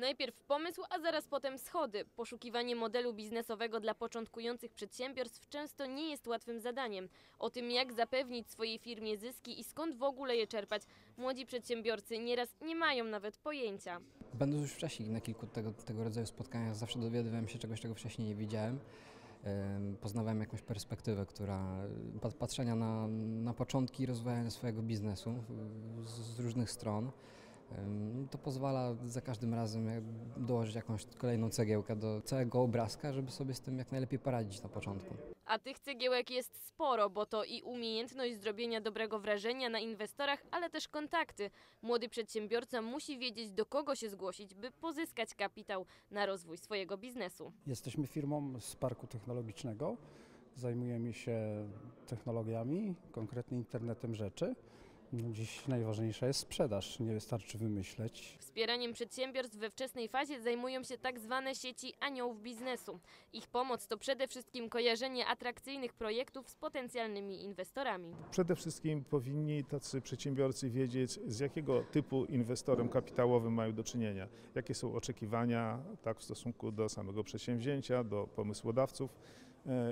Najpierw pomysł, a zaraz potem schody. Poszukiwanie modelu biznesowego dla początkujących przedsiębiorstw często nie jest łatwym zadaniem. O tym, jak zapewnić swojej firmie zyski i skąd w ogóle je czerpać, młodzi przedsiębiorcy nieraz nie mają nawet pojęcia. Będąc już wcześniej na kilku tego, tego rodzaju spotkaniach, zawsze dowiadywałem się czegoś, czego wcześniej nie widziałem. Em, Poznawałem jakąś perspektywę, która pat- patrzenia na, na początki rozwoju swojego biznesu z, z różnych stron. To pozwala za każdym razem jak dołożyć jakąś kolejną cegiełkę do całego obrazka, żeby sobie z tym jak najlepiej poradzić na początku. A tych cegiełek jest sporo, bo to i umiejętność zrobienia dobrego wrażenia na inwestorach, ale też kontakty. Młody przedsiębiorca musi wiedzieć, do kogo się zgłosić, by pozyskać kapitał na rozwój swojego biznesu. Jesteśmy firmą z parku technologicznego. Zajmujemy się technologiami, konkretnie internetem rzeczy. No, Dziś najważniejsza jest sprzedaż, nie wystarczy wymyśleć. Wspieraniem przedsiębiorstw we wczesnej fazie zajmują się tak zwane sieci aniołów biznesu. Ich pomoc to przede wszystkim kojarzenie atrakcyjnych projektów z potencjalnymi inwestorami. Przede wszystkim powinni tacy przedsiębiorcy wiedzieć, z jakiego typu inwestorem kapitałowym mają do czynienia, jakie są oczekiwania tak, w stosunku do samego przedsięwzięcia, do pomysłodawców,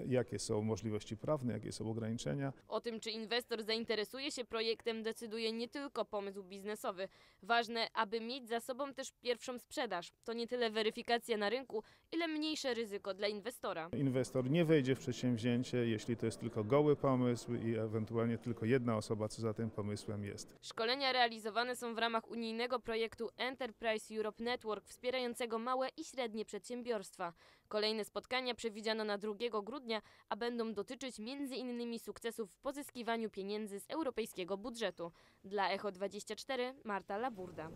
jakie są możliwości prawne, jakie są ograniczenia. O tym, czy inwestor zainteresuje się projektem, decyduje nie tylko pomysł biznesowy. Ważne, aby mieć za sobą też pierwszą sprzedaż. To nie tyle weryfikacja na rynku, ile mniejsze ryzyko dla inwestora. Inwestor nie wejdzie w przedsięwzięcie, jeśli to jest tylko goły pomysł i ewentualnie tylko jedna osoba, co za tym pomysłem jest. Szkolenia realizowane są w ramach unijnego projektu Enterprise Europe Network wspierającego małe i średnie przedsiębiorstwa. Kolejne spotkania przewidziano na 2 grudnia, a będą dotyczyć m.in. sukcesów w pozyskiwaniu pieniędzy z europejskiego budżetu. Dla Echo 24 Marta Laburda.